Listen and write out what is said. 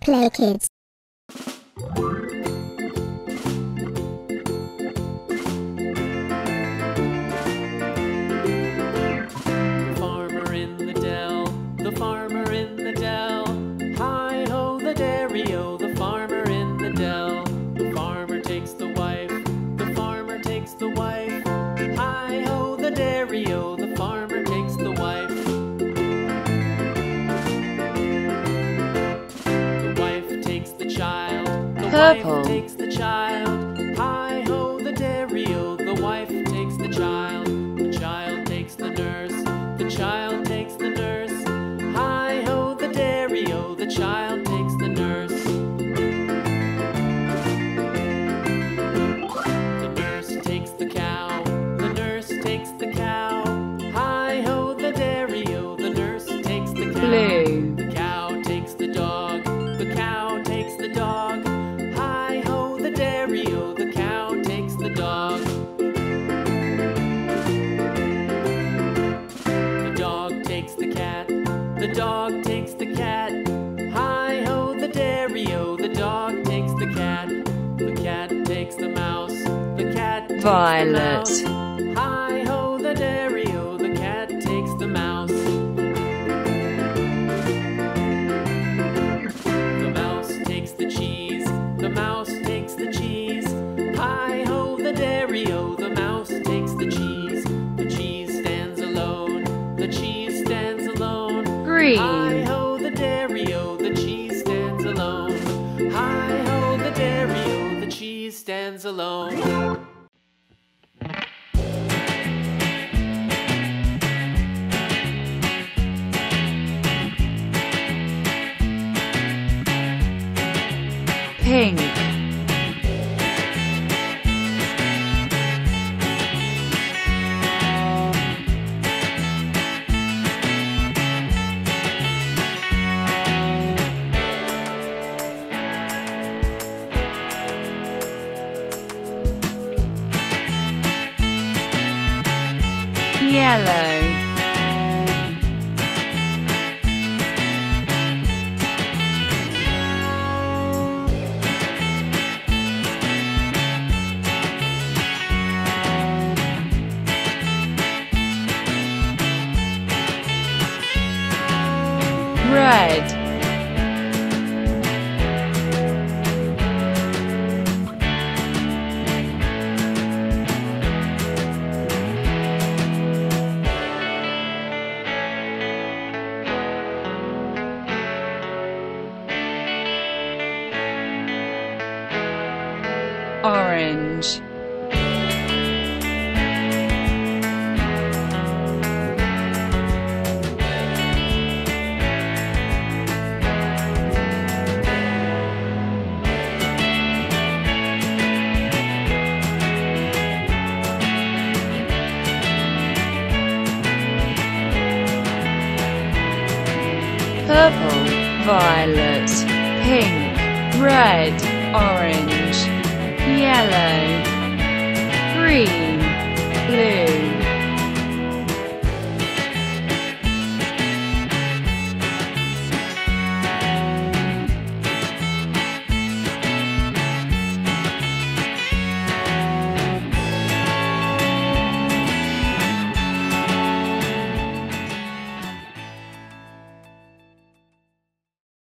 Play Kids. The farmer in the dell, the farmer in the dell. Hi ho, the o, the farmer in the dell. The farmer takes the wife, the farmer takes the wife. Hi ho, the dairy o, Purple. takes the child. Hi ho, the dairy o, the wife takes the child. The child takes the nurse, the child takes the nurse. Hi ho, the dairy o, the child takes the nurse. The nurse takes the cow, cat. Hi ho, the dairy o, the dog takes the cat. The cat takes the mouse, the cat takes Violet. the alone. Pink. Yellow. Red. Orange. purple, violet, pink, red, orange, yellow, green.